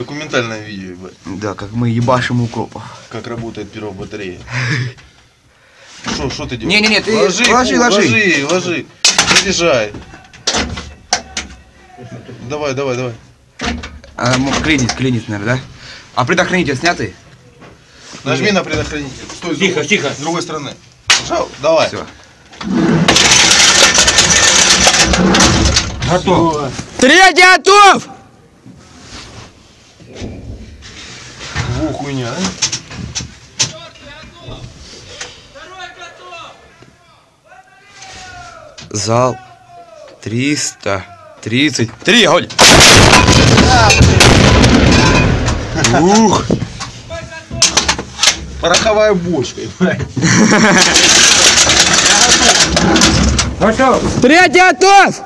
Документальное видео, ебать. Да, как мы ебашим укропов. Как работает перо батареи. Что, что ты делаешь? Не-не-не, ты ложи, ложи, ку- ложи. ложи, ложи. Заряжай. Давай, давай, давай. А, клинит, клинит, наверное, да? А предохранитель снятый? Нажми на предохранитель. Стой, Тихо, другой- тихо. С другой стороны. Нажал? Давай. Все. Готов. Третий готов! Во, хуйня, а? Зал 333. Огонь! Ух! Пороховая бочка, ебать. Готов. Третий готов!